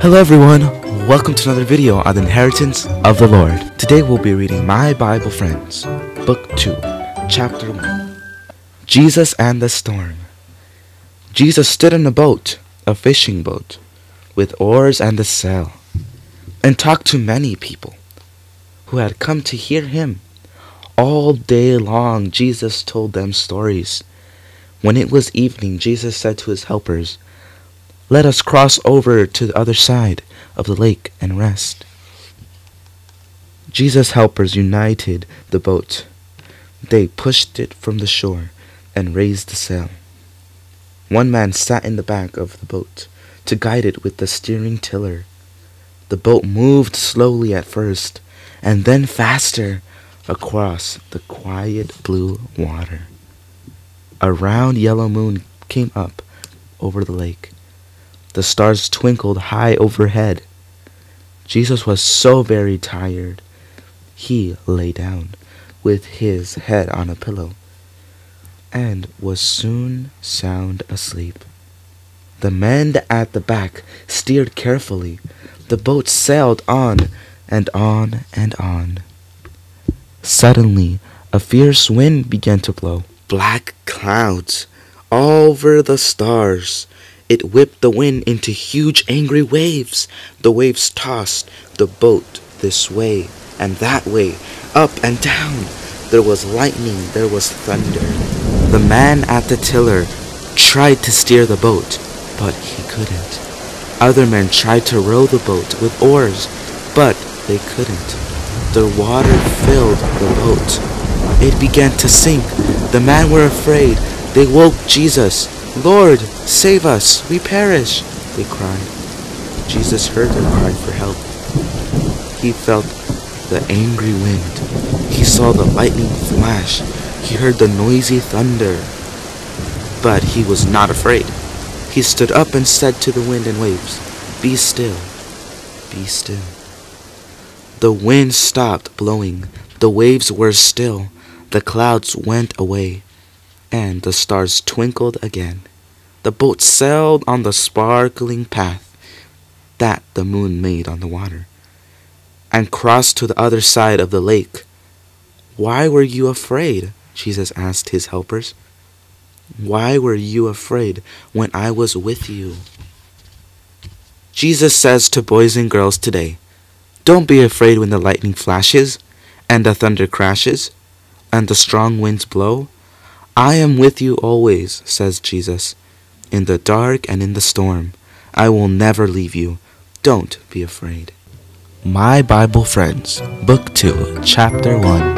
Hello everyone, welcome to another video on the inheritance of the Lord. Today we'll be reading My Bible Friends, Book 2, Chapter 1. Jesus and the Storm. Jesus stood in a boat, a fishing boat, with oars and a sail, and talked to many people who had come to hear him. All day long Jesus told them stories. When it was evening, Jesus said to his helpers, let us cross over to the other side of the lake and rest. Jesus' helpers united the boat. They pushed it from the shore and raised the sail. One man sat in the back of the boat to guide it with the steering tiller. The boat moved slowly at first and then faster across the quiet blue water. A round yellow moon came up over the lake. The stars twinkled high overhead. Jesus was so very tired. He lay down with his head on a pillow and was soon sound asleep. The men at the back steered carefully. The boat sailed on and on and on. Suddenly, a fierce wind began to blow. Black clouds all over the stars it whipped the wind into huge angry waves. The waves tossed the boat this way and that way, up and down. There was lightning, there was thunder. The man at the tiller tried to steer the boat, but he couldn't. Other men tried to row the boat with oars, but they couldn't. The water filled the boat. It began to sink. The men were afraid. They woke Jesus. Lord, save us, we perish, they cried. Jesus heard their cry for help. He felt the angry wind. He saw the lightning flash. He heard the noisy thunder. But he was not afraid. He stood up and said to the wind and waves, Be still, be still. The wind stopped blowing. The waves were still. The clouds went away and the stars twinkled again. The boat sailed on the sparkling path that the moon made on the water, and crossed to the other side of the lake. Why were you afraid? Jesus asked his helpers. Why were you afraid when I was with you? Jesus says to boys and girls today, Don't be afraid when the lightning flashes, and the thunder crashes, and the strong winds blow I am with you always, says Jesus, in the dark and in the storm. I will never leave you. Don't be afraid. My Bible Friends, Book 2, Chapter 1